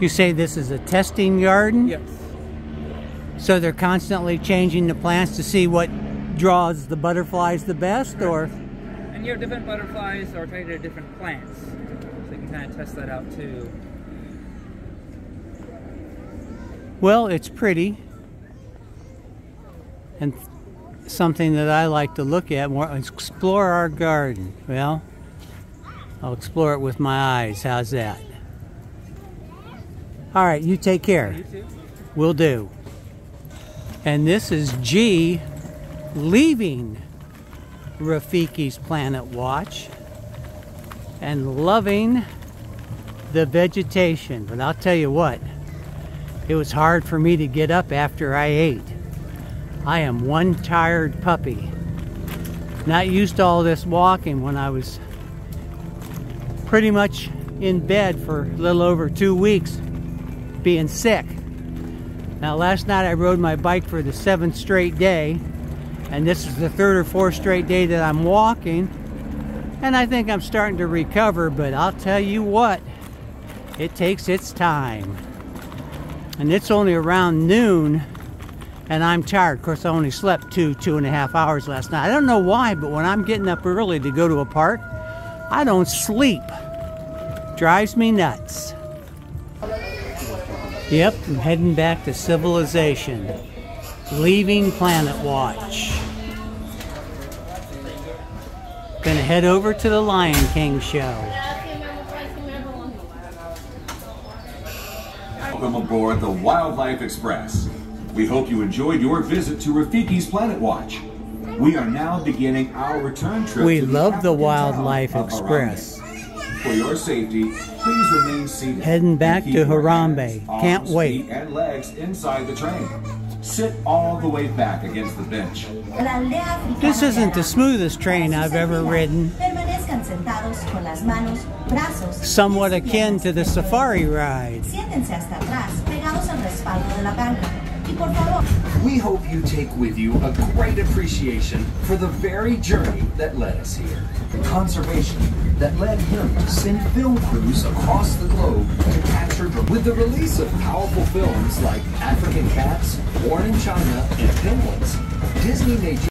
You say this is a testing garden? Yes. So they're constantly changing the plants to see what draws the butterflies the best, or? And you have different butterflies are attracted to different plants. So you can kind of test that out too. Well, it's pretty. And something that I like to look at more explore our garden. Well, I'll explore it with my eyes. How's that? All right, you take care. You too? Will do. And this is G leaving Rafiki's Planet Watch and loving the vegetation. But I'll tell you what, it was hard for me to get up after I ate. I am one tired puppy. Not used to all this walking when I was pretty much in bed for a little over two weeks being sick. Now, last night I rode my bike for the seventh straight day, and this is the third or fourth straight day that I'm walking, and I think I'm starting to recover, but I'll tell you what, it takes its time. And it's only around noon, and I'm tired. Of course, I only slept two, two and a half hours last night. I don't know why, but when I'm getting up early to go to a park, I don't sleep. Drives me nuts. Yep, I'm heading back to civilization. Leaving Planet Watch. Gonna head over to the Lion King show. Welcome aboard the Wildlife Express. We hope you enjoyed your visit to Rafiki's Planet Watch. We are now beginning our return trip. We love the Wildlife Express. Harambe. For your safety, please remain seated. Heading back to your Harambe. hands, Can't wait. feet, and legs inside the train. Sit all the way back against the bench. This isn't the smoothest train I've ever ridden. Permanezcan sentados con las manos, brazos, Somewhat pies y akin to the piernas safari ride. We hope you take with you a great appreciation for the very journey that led us here. The conservation that led him to send film crews across the globe to capture with the release of powerful films like African Cats, Born in China, and Penguins. Disney made